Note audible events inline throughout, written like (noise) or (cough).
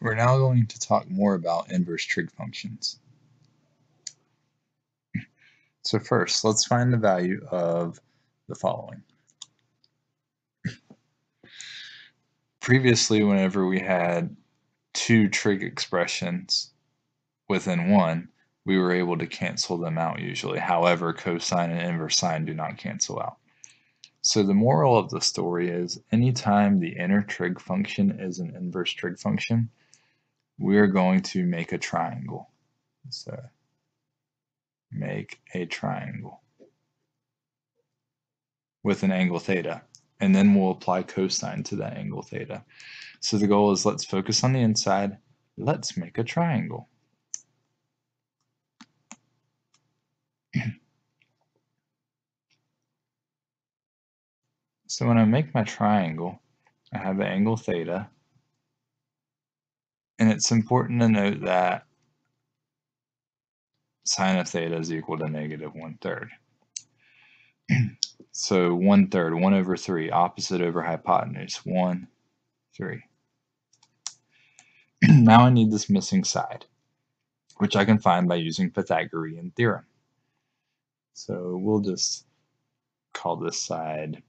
We're now going to talk more about inverse trig functions. So first, let's find the value of the following. Previously, whenever we had two trig expressions within one, we were able to cancel them out usually. However, cosine and inverse sine do not cancel out. So the moral of the story is anytime the inner trig function is an inverse trig function, we're going to make a triangle. So make a triangle with an angle theta. And then we'll apply cosine to that angle theta. So the goal is let's focus on the inside. Let's make a triangle. (clears throat) so when I make my triangle, I have the angle theta and it's important to note that sine of theta is equal to negative one third. (clears throat) so one third, one over three, opposite over hypotenuse, one, three. (clears throat) now I need this missing side, which I can find by using Pythagorean theorem. So we'll just call this side,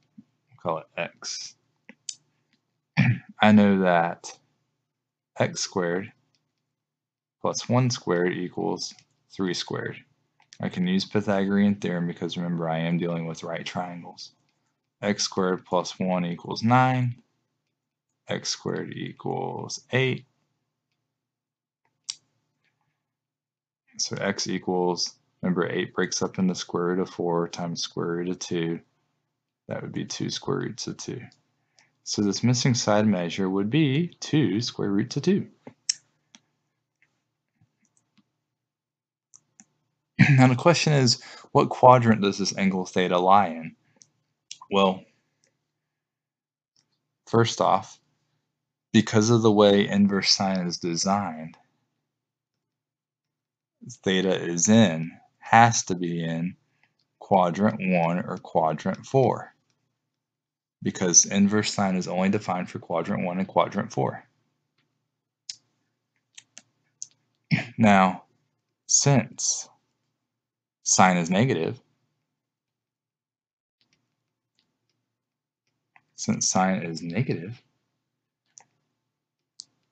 call it x. (clears throat) I know that x squared plus 1 squared equals 3 squared. I can use Pythagorean theorem because remember I am dealing with right triangles. x squared plus 1 equals 9. x squared equals 8. So x equals, remember 8 breaks up into square root of 4 times square root of 2. That would be 2 square roots of 2. So this missing side measure would be 2 square root to 2. (clears throat) now the question is, what quadrant does this angle theta lie in? Well, first off, because of the way inverse sine is designed, theta is in, has to be in quadrant 1 or quadrant 4 because inverse sine is only defined for quadrant 1 and quadrant 4. Now, since sine is negative, since sine is negative,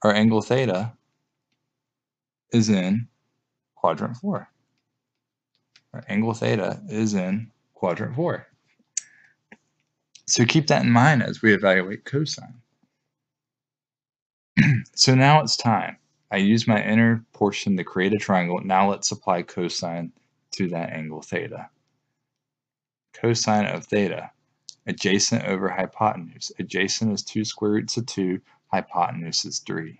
our angle theta is in quadrant 4. Our angle theta is in quadrant 4. So keep that in mind as we evaluate cosine. (clears throat) so now it's time. I use my inner portion to create a triangle. Now let's apply cosine to that angle theta. Cosine of theta, adjacent over hypotenuse. Adjacent is 2 square roots of 2, hypotenuse is 3.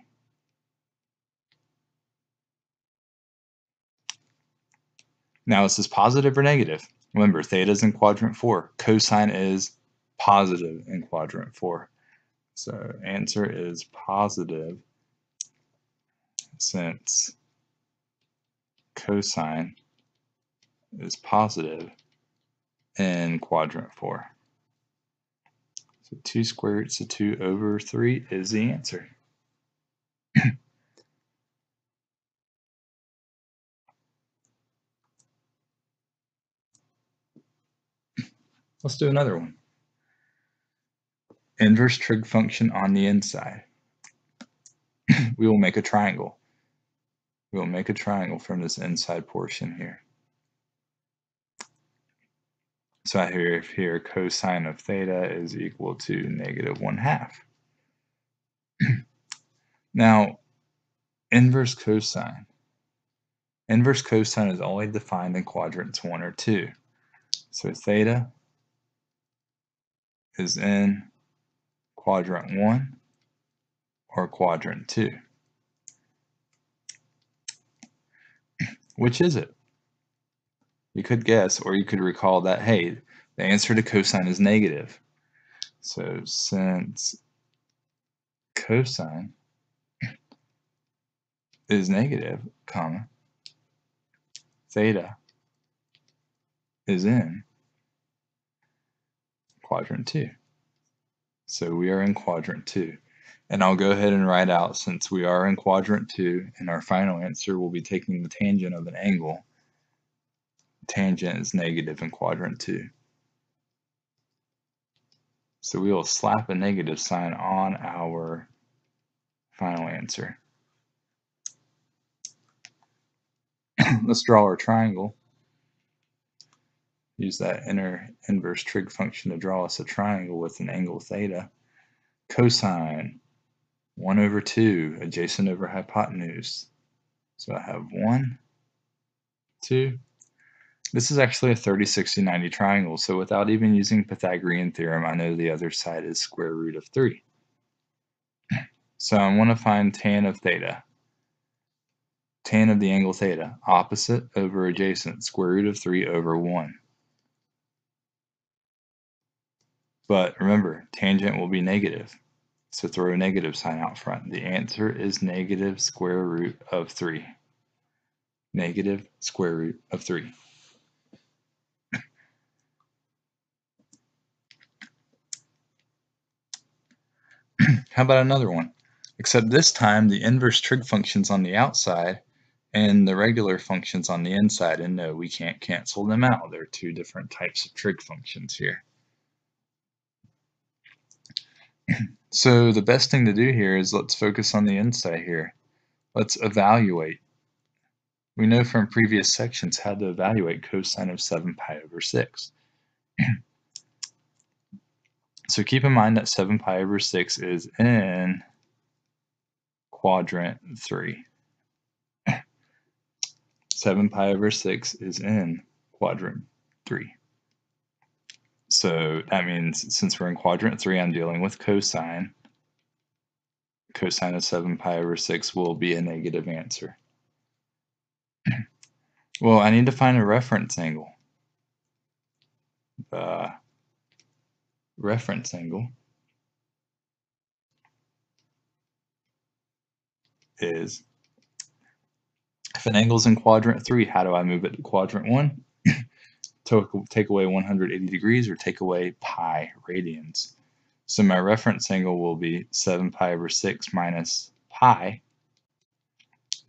Now is this positive or negative? Remember, theta is in quadrant 4. Cosine is positive in quadrant 4. So answer is positive since cosine is positive in quadrant 4. So 2 square roots of 2 over 3 is the answer. (clears throat) Let's do another one inverse trig function on the inside. (clears throat) we will make a triangle. We will make a triangle from this inside portion here. So I have here cosine of theta is equal to negative 1 half. (clears throat) now, inverse cosine. Inverse cosine is only defined in quadrants 1 or 2. So theta is in quadrant 1 or quadrant 2? (clears throat) Which is it? You could guess, or you could recall that, hey, the answer to cosine is negative. So since cosine (clears throat) is negative, comma, theta is in quadrant 2. So we are in quadrant two. And I'll go ahead and write out, since we are in quadrant 2, and our final answer will be taking the tangent of an angle, tangent is negative in quadrant 2. So we will slap a negative sign on our final answer. (clears throat) Let's draw our triangle. Use that inner inverse trig function to draw us a triangle with an angle theta. Cosine 1 over 2, adjacent over hypotenuse. So I have 1, 2. This is actually a 30, 60, 90 triangle, so without even using Pythagorean theorem, I know the other side is square root of 3. (clears throat) So I want to find tan of theta. Tan of the angle theta, opposite over adjacent, square root of 3 over 1. But remember, tangent will be negative. So throw a negative sign out front. The answer is negative square root of 3. Negative square root of 3. (clears throat) How about another one? Except this time the inverse trig function's on the outside and the regular function's on the inside. And no, we can't cancel them out. There are two different types of trig functions here. So the best thing to do here is let's focus on the inside here. Let's evaluate. We know from previous sections how to evaluate cosine of 7 pi over 6. (clears throat) so keep in mind that 7 pi over 6 is in quadrant 3. (clears throat) 7 pi over 6 is in quadrant 3. So that means since we're in quadrant 3, I'm dealing with cosine. Cosine of 7 pi over 6 will be a negative answer. (clears throat) well, I need to find a reference angle. The reference angle is if an angle is in quadrant 3, how do I move it to quadrant 1? Take away 180 degrees or take away pi radians. So my reference angle will be 7 pi over 6 minus pi.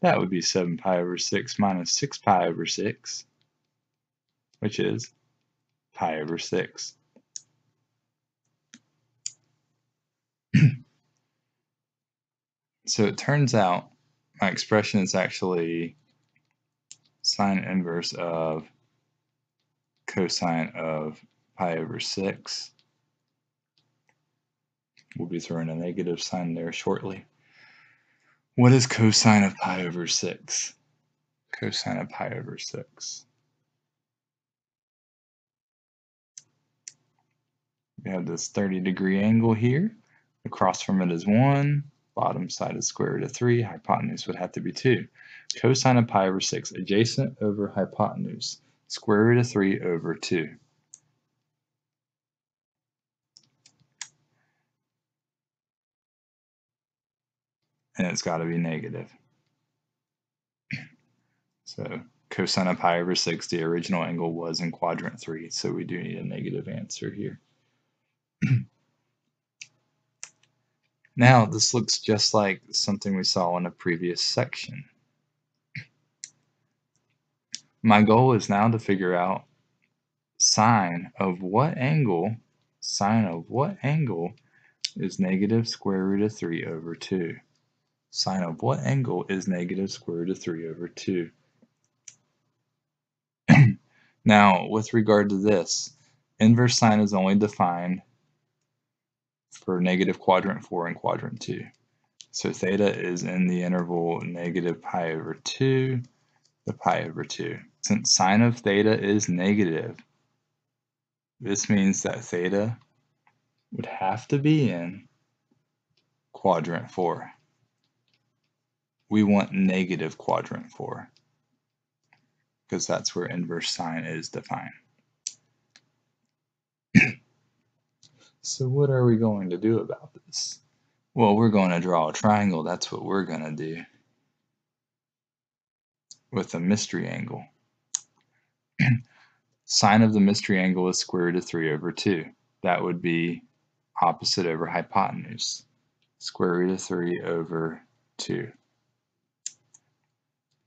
That would be 7 pi over 6 minus 6 pi over 6, which is pi over 6. (clears throat) so it turns out my expression is actually sine inverse of cosine of pi over 6. We'll be throwing a negative sign there shortly. What is cosine of pi over 6? Cosine of pi over 6. We have this 30 degree angle here. Across from it is 1. Bottom side is square root of 3. Hypotenuse would have to be 2. Cosine of pi over 6. Adjacent over hypotenuse square root of 3 over 2. And it's got to be negative. (clears throat) So cosine of pi over 6, the original angle was in quadrant 3, so we do need a negative answer here. (clears throat) now, this looks just like something we saw in a previous section. My goal is now to figure out sine of what angle, sine of what angle is negative square root of 3 over 2. Sine of what angle is negative square root of 3 over 2. (clears throat) now, with regard to this, inverse sine is only defined for negative quadrant 4 and quadrant 2. So theta is in the interval negative pi over 2 to pi over 2. Since sine of theta is negative, this means that theta would have to be in quadrant 4. We want negative quadrant 4 because that's where inverse sine is defined. (clears throat) so what are we going to do about this? Well, we're going to draw a triangle. That's what we're going to do with a mystery angle. Sine of the mystery angle is square root of 3 over 2. That would be opposite over hypotenuse. square root of 3 over 2.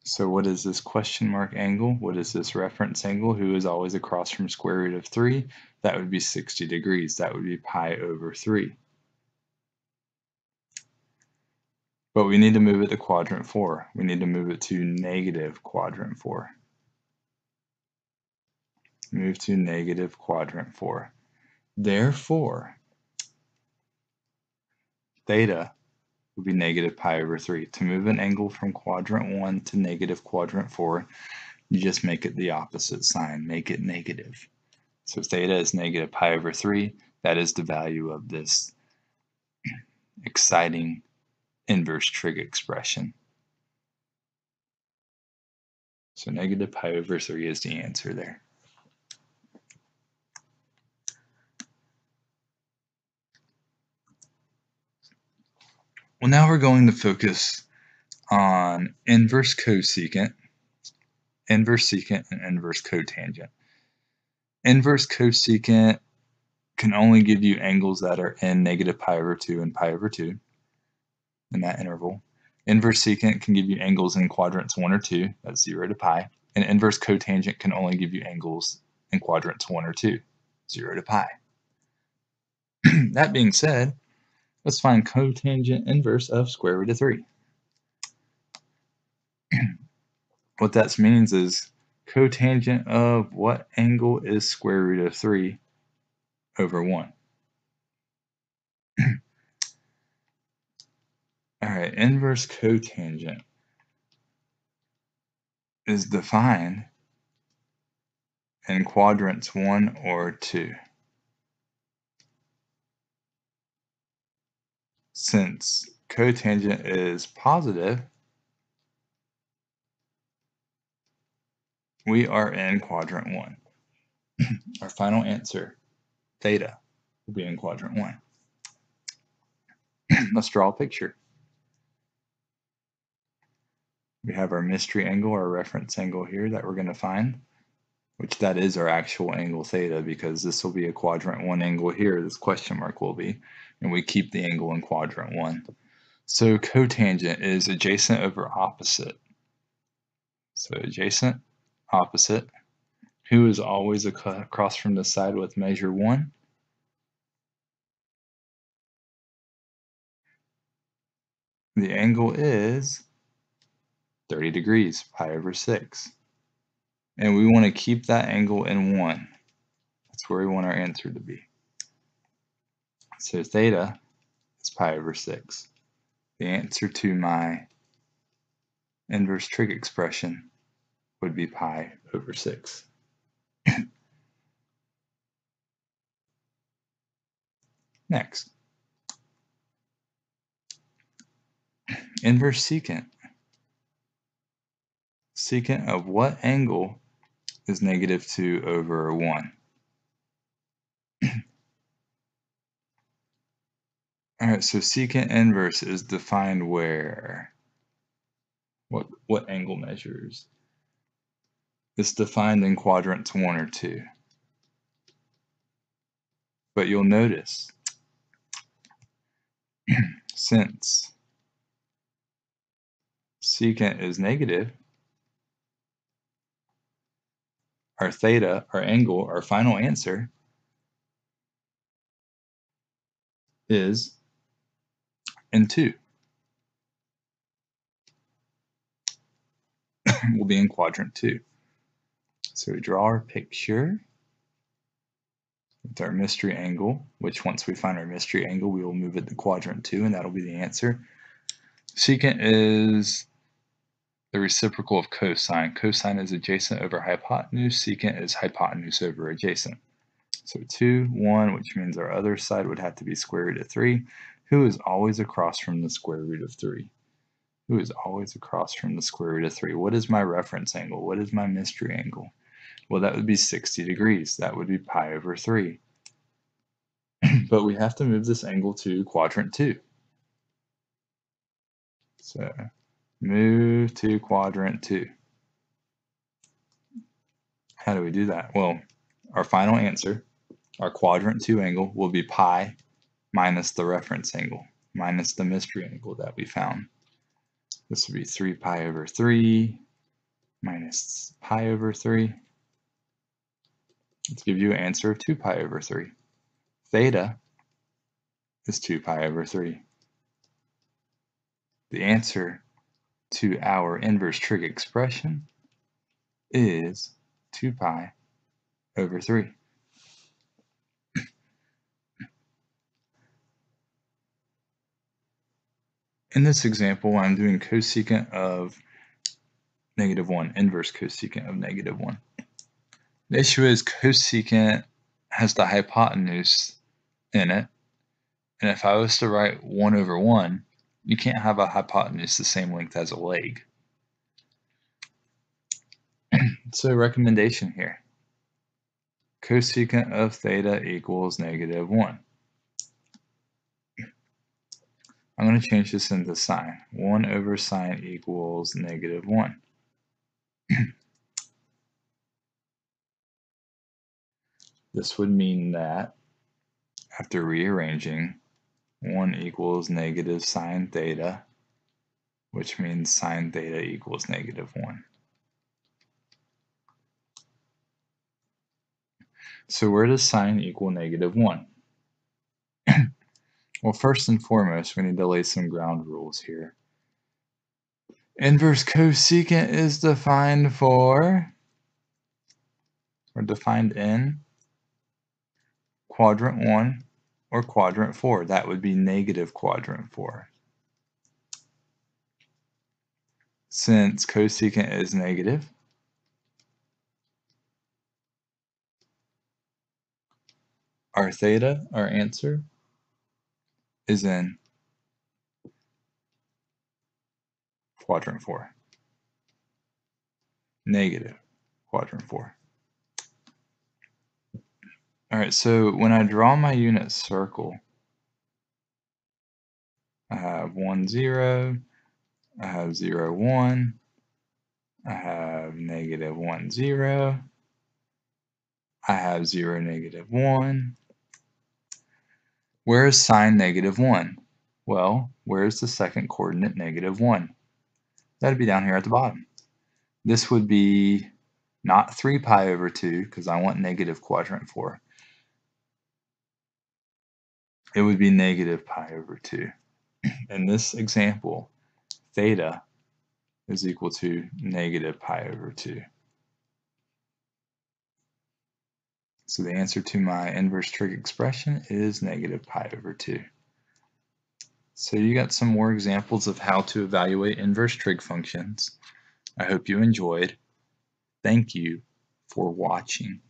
So what is this question mark angle? What is this reference angle? Who is always across from square root of 3? That would be 60 degrees. That would be pi over 3. But we need to move it to quadrant 4. We need to move it to negative quadrant 4. Move to negative quadrant 4. Therefore, theta would be negative pi over 3. To move an angle from quadrant 1 to negative quadrant 4, you just make it the opposite sign, make it negative. So theta is negative pi over 3. That is the value of this (clears throat) exciting inverse trig expression. So negative pi over 3 is the answer there. Well, now we're going to focus on inverse cosecant, inverse secant, and inverse cotangent. Inverse cosecant can only give you angles that are in negative pi over 2 and pi over 2 in that interval. Inverse secant can give you angles in quadrants 1 or 2, that's 0 to pi. And inverse cotangent can only give you angles in quadrants 1 or 2, 0 to pi. (clears throat) that being said, Let's find cotangent inverse of square root of 3. (clears throat) what that means is cotangent of what angle is square root of 3 over 1. (clears throat) All right, inverse cotangent is defined in quadrants 1 or 2. Since cotangent is positive, we are in quadrant 1. (clears throat) Our final answer, theta, will be in quadrant 1. (clears throat) Let's draw a picture. We have our mystery angle, our reference angle here that we're going to find, which that is our actual angle theta because this will be a quadrant 1 angle here, this question mark will be and we keep the angle in quadrant one. So cotangent is adjacent over opposite. So adjacent, opposite. Who is always across from the side with measure one? The angle is 30 degrees, pi over 6. And we want to keep that angle in 1. That's where we want our answer to be. So theta is pi over 6. The answer to my inverse trig expression would be pi over 6. (coughs) Next, inverse secant. Secant of what angle is negative 2 over 1? All right, so secant inverse is defined where? What, what angle measures? It's defined in quadrants 1 or 2. But you'll notice, (clears throat) since secant is negative, our theta, our angle, our final answer is and 2. (coughs) we'll be in quadrant 2. So we draw our picture with our mystery angle, which once we find our mystery angle, we will move it to quadrant 2, and that'll be the answer. Secant is the reciprocal of cosine. Cosine is adjacent over hypotenuse. Secant is hypotenuse over adjacent. So 2, 1, which means our other side would have to be square root of 3 who is always across from the square root of 3? Who is always across from the square root of 3? What is my reference angle? What is my mystery angle? Well, that would be 60 degrees. That would be pi over 3. (clears throat) but we have to move this angle to quadrant 2. So move to quadrant 2. How do we do that? Well, our final answer, our quadrant 2 angle, will be pi minus the reference angle. minus the mystery angle that we found. This would be 3 pi over 3 minus pi over 3. Let's give you an answer of 2 pi over 3. Theta is 2 pi over 3. The answer to our inverse trig expression is 2 pi over 3. In this example, I'm doing cosecant of negative 1, inverse cosecant of negative 1. The issue is cosecant has the hypotenuse in it, and if I was to write 1 over 1, you can't have a hypotenuse the same length as a leg. (clears throat) so recommendation here. Cosecant of theta equals negative 1. I'm going to change this into sine. 1 over sine equals negative 1. (clears throat) this would mean that after rearranging, 1 equals negative sine theta, which means sine theta equals negative 1. So where does sine equal negative 1? (clears throat) well, first and foremost, we need to lay some ground rules here. Inverse cosecant is defined for, or defined in, quadrant 1 or quadrant 4. That would be negative quadrant 4. Since cosecant is negative, our theta, our answer, is in quadrant 4. Negative quadrant 4. All right, so when I draw my unit circle, I have 1, 0, I have 0, 1, I have negative 1, 0, I have 0, negative 1. Where is sine negative 1? Well, where is the second coordinate negative 1? That'd be down here at the bottom. This would be not 3 pi over 2, because I want negative quadrant 4 it would be negative pi over 2. (clears throat) In this example, theta is equal to negative pi over 2. So the answer to my inverse trig expression is negative pi over 2. So you got some more examples of how to evaluate inverse trig functions. I hope you enjoyed. Thank you for watching.